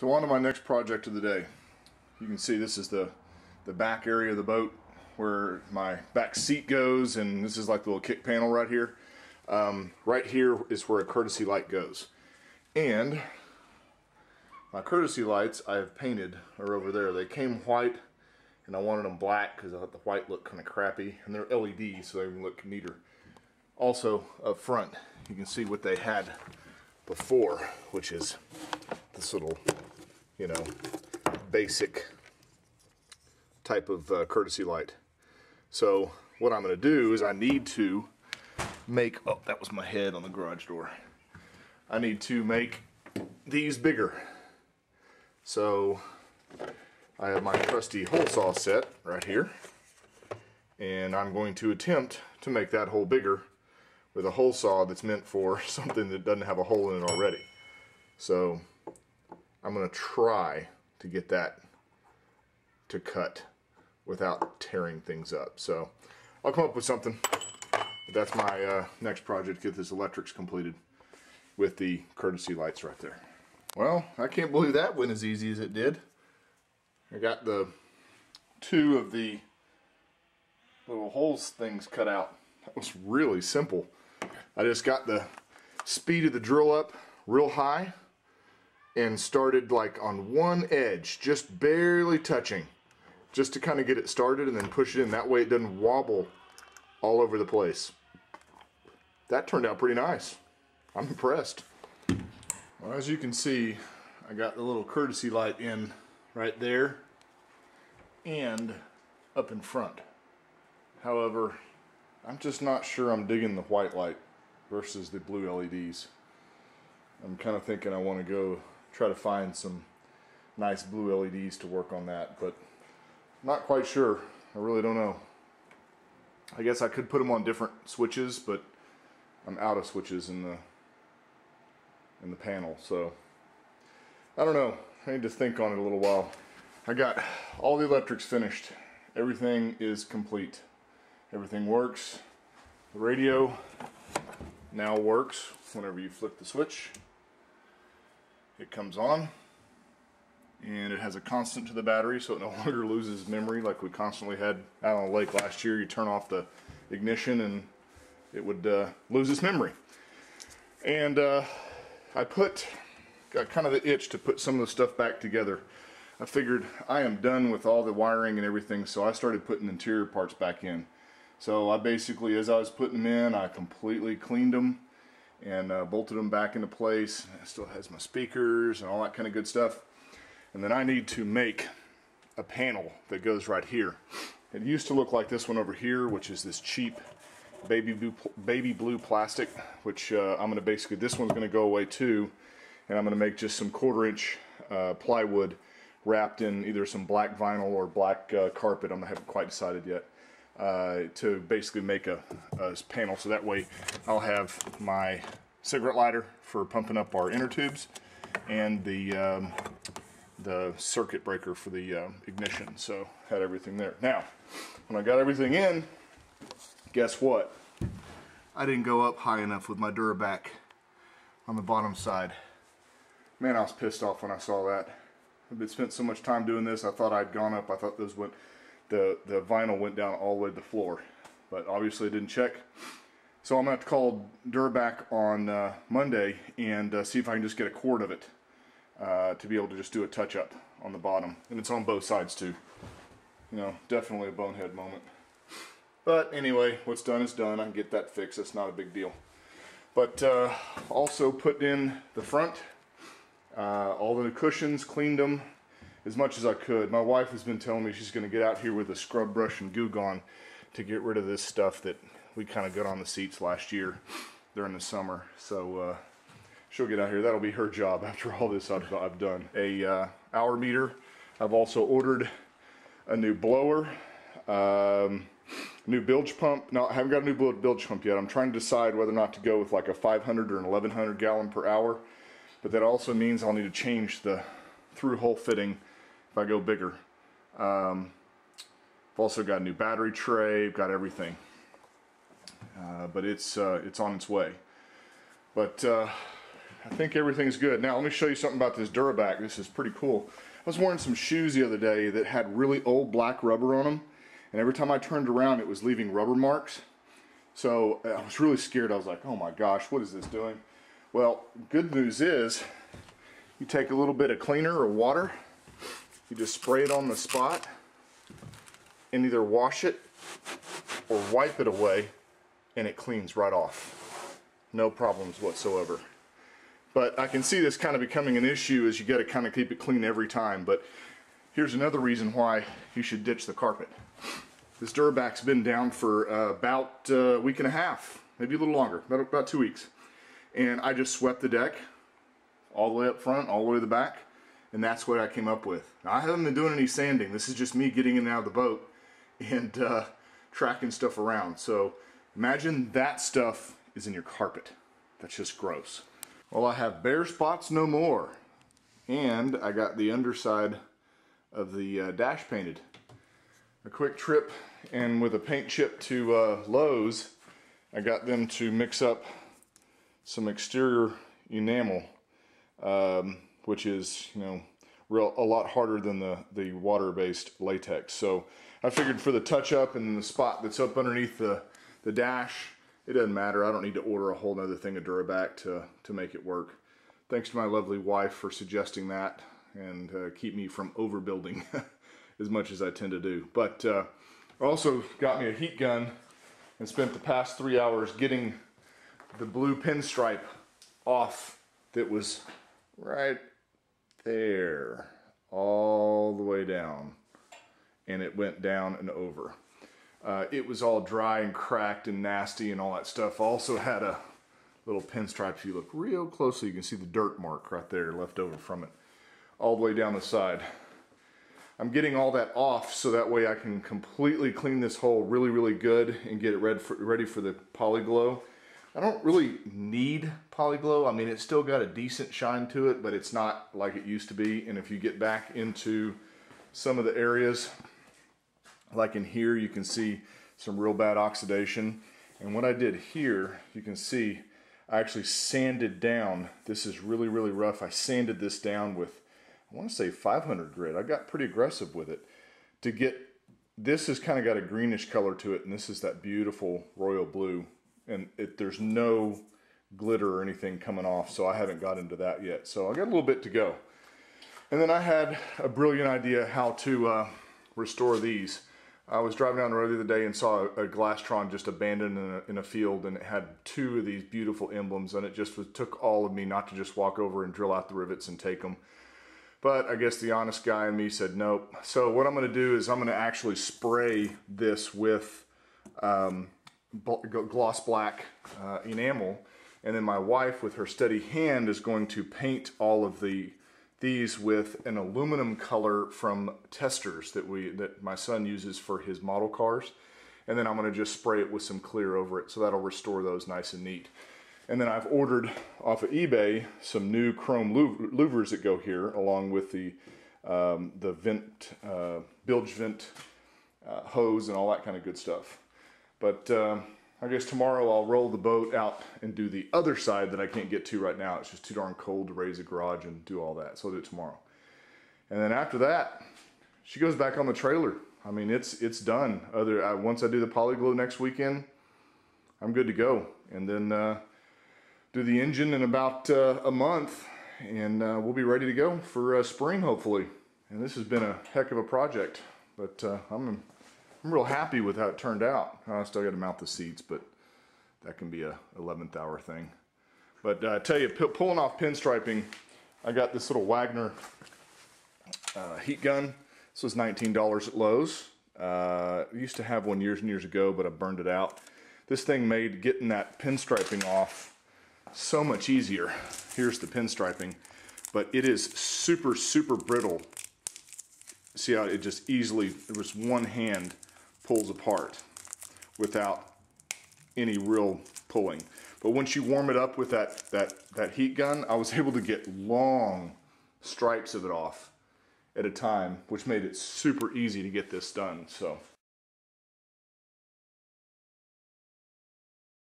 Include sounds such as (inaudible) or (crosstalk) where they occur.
So on to my next project of the day. You can see this is the, the back area of the boat where my back seat goes and this is like the little kick panel right here. Um, right here is where a courtesy light goes. And my courtesy lights I have painted are over there. They came white and I wanted them black because I thought the white looked kind of crappy and they're LED so they look neater. Also up front you can see what they had before which is this little you know basic type of uh, courtesy light. So what I'm going to do is I need to make, oh that was my head on the garage door. I need to make these bigger. So I have my trusty hole saw set right here and I'm going to attempt to make that hole bigger with a hole saw that's meant for (laughs) something that doesn't have a hole in it already. So I'm going to try to get that to cut without tearing things up. So I'll come up with something. That's my uh, next project, get this electrics completed with the courtesy lights right there. Well, I can't believe that went as easy as it did. I got the two of the little holes things cut out. That was really simple. I just got the speed of the drill up real high and started like on one edge, just barely touching, just to kind of get it started and then push it in. That way it doesn't wobble all over the place. That turned out pretty nice. I'm impressed. Well, as you can see, I got the little courtesy light in right there and up in front. However, I'm just not sure I'm digging the white light versus the blue LEDs. I'm kind of thinking I want to go try to find some nice blue LEDs to work on that, but not quite sure. I really don't know. I guess I could put them on different switches, but I'm out of switches in the in the panel, so I don't know. I need to think on it a little while. I got all the electrics finished. Everything is complete. Everything works. The radio now works whenever you flip the switch it comes on and it has a constant to the battery so it no (laughs) longer loses memory like we constantly had out on the lake last year. You turn off the ignition and it would uh, lose its memory. And uh, I put got kind of the itch to put some of the stuff back together. I figured I am done with all the wiring and everything so I started putting interior parts back in. So I basically as I was putting them in I completely cleaned them and uh, bolted them back into place. It still has my speakers and all that kind of good stuff. And then I need to make a panel that goes right here. It used to look like this one over here, which is this cheap baby blue, baby blue plastic, which uh, I'm going to basically, this one's going to go away too, and I'm going to make just some quarter inch uh, plywood wrapped in either some black vinyl or black uh, carpet. I haven't quite decided yet uh, to basically make a, a, panel. So that way I'll have my cigarette lighter for pumping up our inner tubes and the um, the circuit breaker for the uh, ignition. So had everything there. Now when I got everything in guess what? I didn't go up high enough with my DuraBak on the bottom side. Man I was pissed off when I saw that. I've been spent so much time doing this I thought I'd gone up. I thought those went the, the vinyl went down all the way to the floor. But obviously I didn't check. So I'm going to have to call DuraBak on uh, Monday and uh, see if I can just get a cord of it uh, to be able to just do a touch-up on the bottom. And it's on both sides too. You know, definitely a bonehead moment. But anyway, what's done is done. I can get that fixed. It's not a big deal. But uh, also put in the front, uh, all the cushions, cleaned them, as much as I could. My wife has been telling me she's going to get out here with a scrub brush and Goo Gone to get rid of this stuff that we kind of got on the seats last year during the summer. So uh, she'll get out here. That'll be her job after all this I've, I've done. A uh, hour meter. I've also ordered a new blower, um, new bilge pump. No, I haven't got a new bilge pump yet. I'm trying to decide whether or not to go with like a 500 or an 1100 gallon per hour. But that also means I'll need to change the through hull fitting if I go bigger. Um, I've also got a new battery tray, got everything. Uh, but it's uh, it's on its way. But uh, I think everything's good. Now let me show you something about this DuraBak. This is pretty cool. I was wearing some shoes the other day that had really old black rubber on them. And every time I turned around, it was leaving rubber marks. So I was really scared. I was like, oh my gosh, what is this doing? Well, good news is you take a little bit of cleaner or water, you just spray it on the spot and either wash it or wipe it away and it cleans right off. No problems whatsoever. But I can see this kind of becoming an issue as you got to kind of keep it clean every time. But here's another reason why you should ditch the carpet. This DuraBak's been down for uh, about a week and a half, maybe a little longer, about, about two weeks. And I just swept the deck all the way up front, all the way to the back, and that's what I came up with. Now, I haven't been doing any sanding. This is just me getting in and out of the boat (laughs) and uh, tracking stuff around. So imagine that stuff is in your carpet. That's just gross. Well, I have bare spots no more. And I got the underside of the uh, dash painted. A quick trip and with a paint chip to uh, Lowe's, I got them to mix up some exterior enamel, um, which is, you know, real a lot harder than the, the water-based latex. So I figured for the touch-up and the spot that's up underneath the, the dash, it doesn't matter. I don't need to order a whole other thing of DuraBak to, to make it work. Thanks to my lovely wife for suggesting that and uh, keep me from overbuilding (laughs) as much as I tend to do. But uh, also got me a heat gun and spent the past three hours getting the blue pinstripe off that was right there all the way down and it went down and over. Uh, it was all dry and cracked and nasty and all that stuff. Also had a little pinstripe. If you look real closely, you can see the dirt mark right there left over from it all the way down the side. I'm getting all that off so that way I can completely clean this hole really, really good and get it ready for, ready for the Poly Glow. I don't really need Poly Glow. I mean, it's still got a decent shine to it, but it's not like it used to be. And if you get back into some of the areas, like in here, you can see some real bad oxidation. And what I did here, you can see I actually sanded down. This is really, really rough. I sanded this down with, I want to say 500 grit. I got pretty aggressive with it to get, this has kind of got a greenish color to it, and this is that beautiful royal blue and it, there's no glitter or anything coming off, so I haven't got into that yet. So I got a little bit to go. And then I had a brilliant idea how to uh, restore these. I was driving down the road the other day and saw a, a Glastron just abandoned in a, in a, field and it had two of these beautiful emblems and it just was, took all of me not to just walk over and drill out the rivets and take them. But I guess the honest guy in me said nope. So what I'm going to do is I'm going to actually spray this with um, gloss black uh, enamel. And then my wife, with her steady hand, is going to paint all of the these with an aluminum color from Testors that we that my son uses for his model cars. And then I'm going to just spray it with some clear over it, so that'll restore those nice and neat. And then I've ordered off of eBay some new chrome louvers that go here, along with the um, the vent uh, bilge vent uh, hose and all that kind of good stuff. But uh, I guess tomorrow I'll roll the boat out and do the other side that I can't get to right now. It's just too darn cold to raise a garage and do all that. So I'll do it tomorrow. And then after that, she goes back on the trailer. I mean, it's it's done. Other uh, once I do the Poly Glow next weekend, I'm good to go. And then uh, do the engine in about uh, a month, and uh, we'll be ready to go for uh, spring hopefully. And this has been a heck of a project, but uh, I'm I'm real happy with how it turned out. I still got to mount the seats, but that can be a 11th hour thing. But uh, I tell you, pulling off pinstriping, I got this little Wagner uh, heat gun. This was $19 at Lowe's. Uh, I used to have one years and years ago, but I burned it out. This thing made getting that pinstriping off so much easier. Here's the pinstriping, but it is super, super brittle. See how it just easily, it was one hand pulls apart without any real pulling. But once you warm it up with that, that, that heat gun, I was (laughs) able to get long stripes of it off at a time, which made it super easy to get this done. So